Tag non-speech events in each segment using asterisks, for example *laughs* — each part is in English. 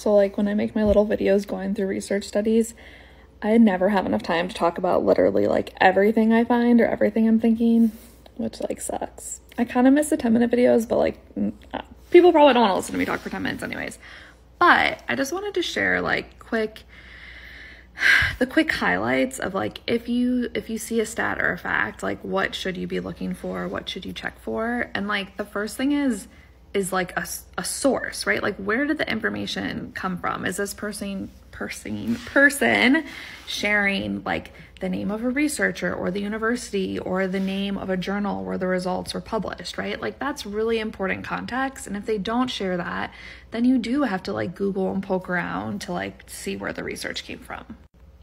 So, like, when I make my little videos going through research studies, I never have enough time to talk about literally like everything I find or everything I'm thinking, which like sucks. I kind of miss the 10 minute videos, but like uh, people probably don't want to listen to me talk for 10 minutes, anyways. But I just wanted to share like quick *sighs* the quick highlights of like if you if you see a stat or a fact like what should you be looking for what should you check for and like the first thing is is like a, a source right like where did the information come from is this person person person sharing like the name of a researcher or the university or the name of a journal where the results were published, right? Like that's really important context. And if they don't share that, then you do have to like Google and poke around to like see where the research came from.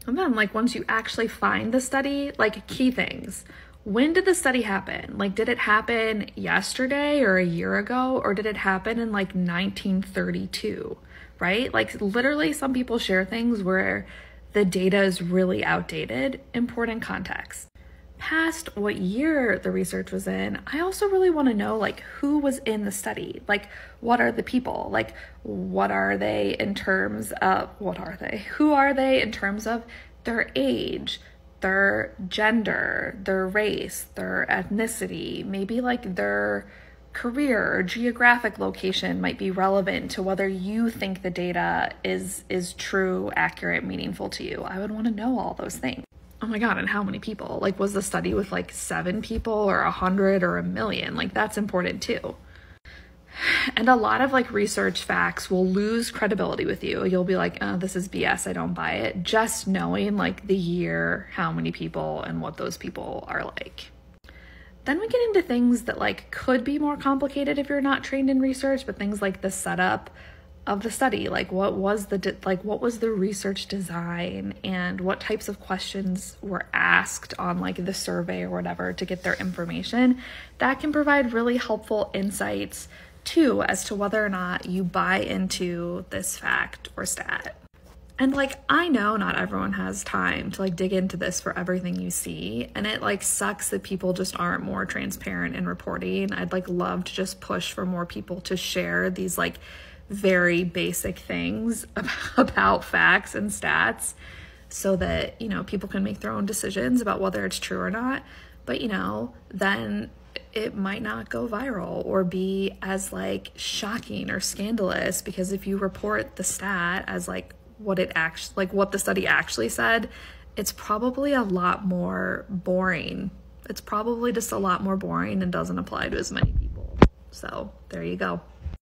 And then like once you actually find the study, like key things. When did the study happen? Like did it happen yesterday or a year ago or did it happen in like 1932? Right? Like literally some people share things where the data is really outdated, important context. Past what year the research was in, I also really want to know like who was in the study. Like what are the people? Like what are they in terms of what are they? Who are they in terms of their age, their gender, their race, their ethnicity, maybe like their career or geographic location might be relevant to whether you think the data is is true, accurate, meaningful to you. I would want to know all those things. Oh my god, and how many people? Like was the study with like 7 people or a 100 or a million? Like that's important too. And a lot of like research facts will lose credibility with you. You'll be like, oh, this is BS. I don't buy it. Just knowing like the year, how many people, and what those people are like. Then we get into things that like could be more complicated if you're not trained in research, but things like the setup of the study, like what was the de- like what was the research design and what types of questions were asked on like the survey or whatever to get their information. That can provide really helpful insights too as to whether or not you buy into this fact or stat. And like I know not everyone has time to like dig into this for everything you see and it like sucks that people just aren't more transparent in reporting. I'd like love to just push for more people to share these like very basic things *laughs* about facts and stats so that, you know, people can make their own decisions about whether it's true or not. But, you know, then it might not go viral or be as like shocking or scandalous because if you report the stat as like what it actually like what the study actually said, it's probably a lot more boring. It's probably just a lot more boring and doesn't apply to as many people. So, there you go.